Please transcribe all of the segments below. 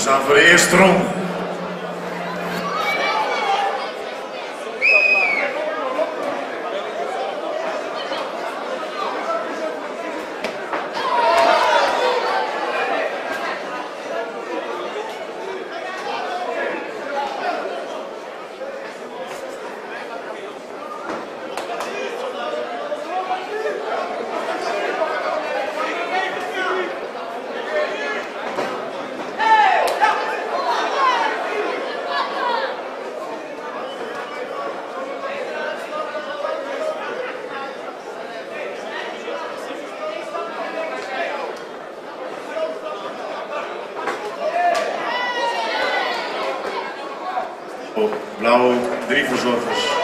staan voor de eerste dał Drifos Outros.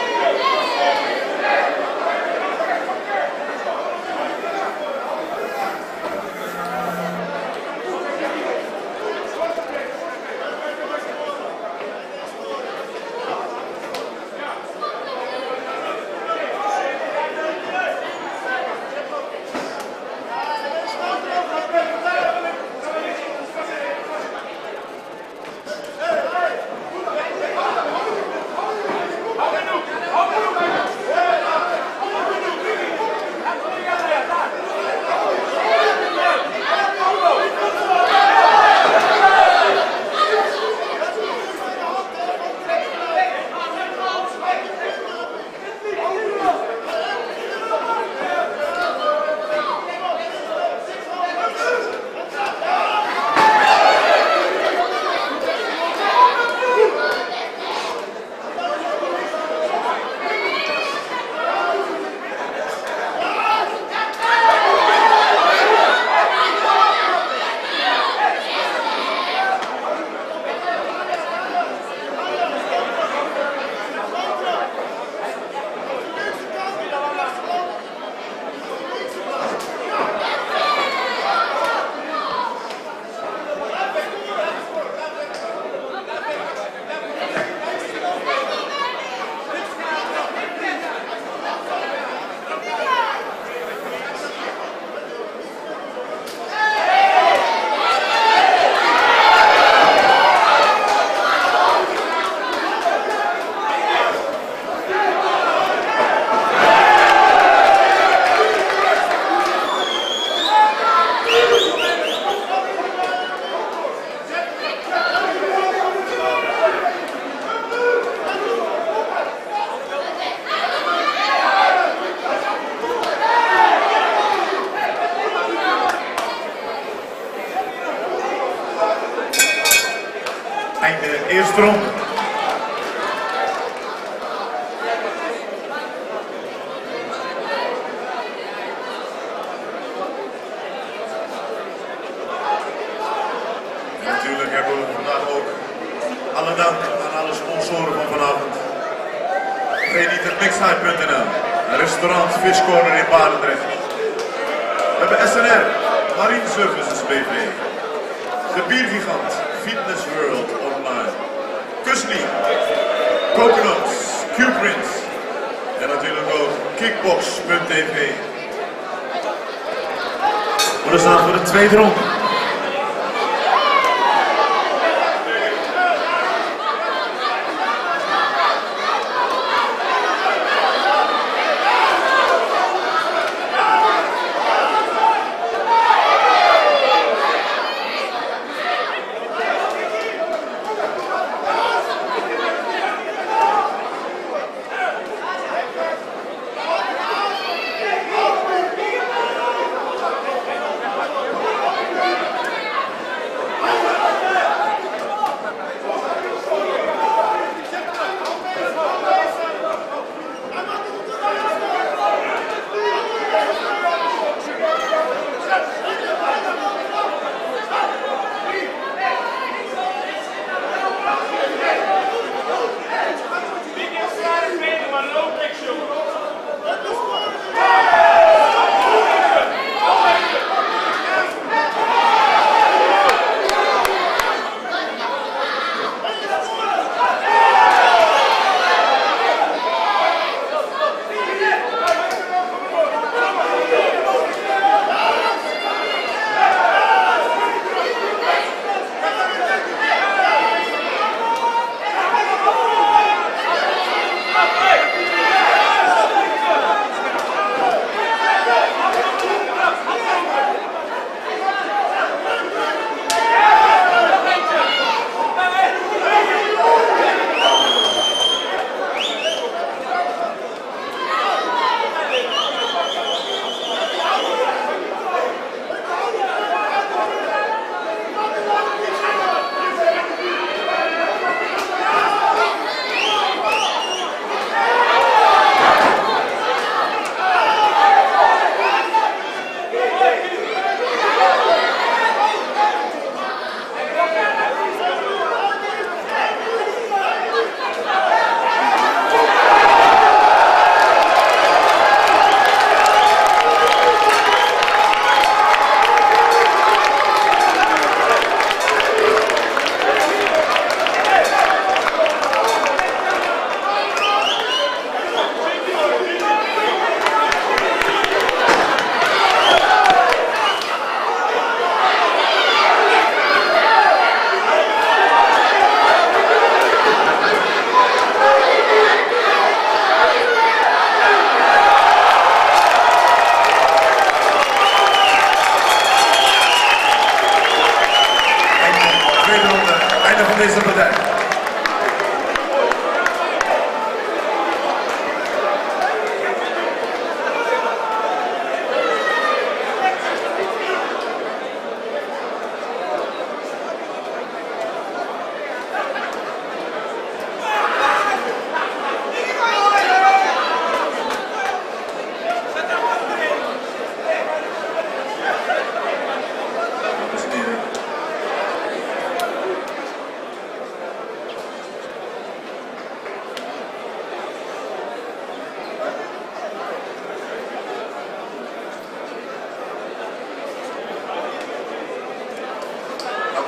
Natuurlijk hebben we vandaag ook alle dank aan alle sponsoren van vanavond. Mixhigh.nl, restaurant Fishcorner in Barendrecht. We hebben SNR, Marine Services BV, de Biergigant, Fitness World Kusli, Coconuts, Q-Print en natuurlijk ook Kickbox.tv. We staan voor de tweede ronde. Ainda vamos ver isso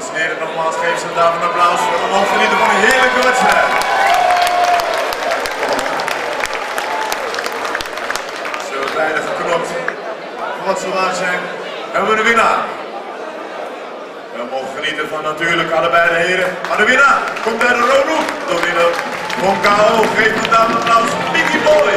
en heren, nogmaals geef ze daarvoor een applaus. We gaan mogen genieten van een heerlijke wedstrijd. Zo weinig geknopt. Wat zo waar zijn, hebben we de winnaar. We mogen genieten van natuurlijk allebei de heren. Maar de winnaar komt bij de hoek. Door middel van KO. Geef een dames applaus. Mickey Boy.